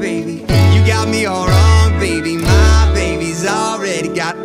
baby.